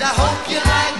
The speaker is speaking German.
I hope you like